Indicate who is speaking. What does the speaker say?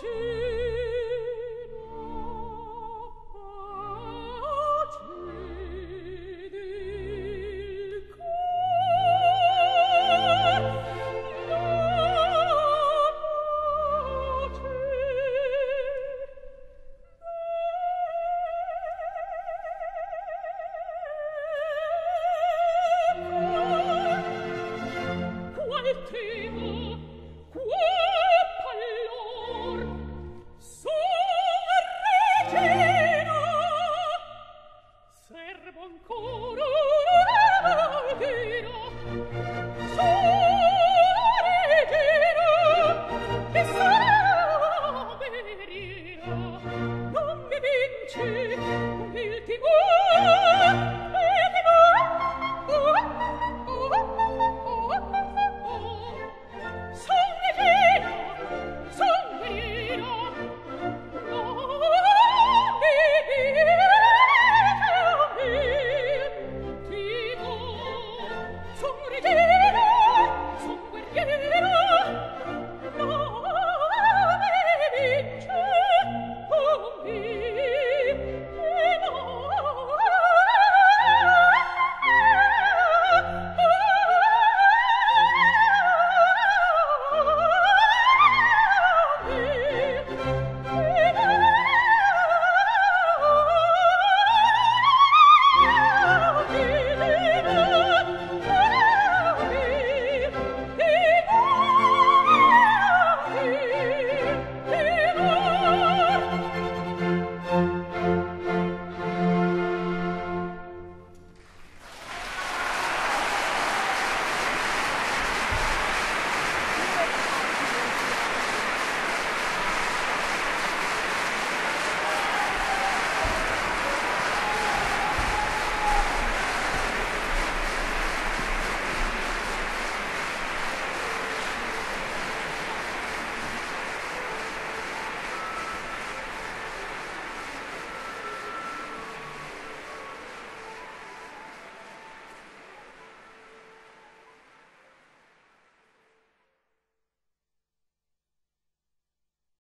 Speaker 1: temo